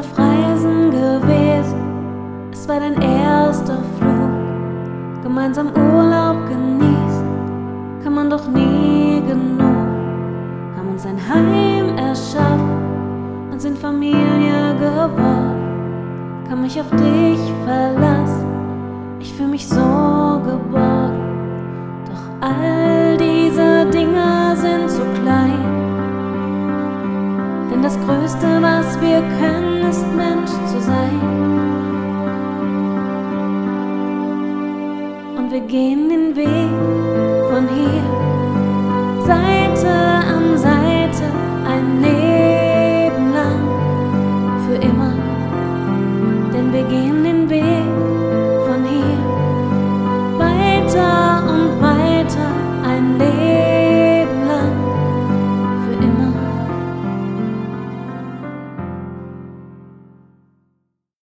auf Reisen gewesen, es war dein erster Flug. Gemeinsam Urlaub genießen, kann man doch nie genug. Haben uns ein Heim erschaffen und sind Familie geworden. Kann mich auf dich verlassen, ich fühle mich so geborgen. Doch all diese Dinge sind zu klein. Denn das Größte, was wir können, wir gehen den Weg von hier, Seite an Seite, ein Leben lang, für immer. Denn wir gehen den Weg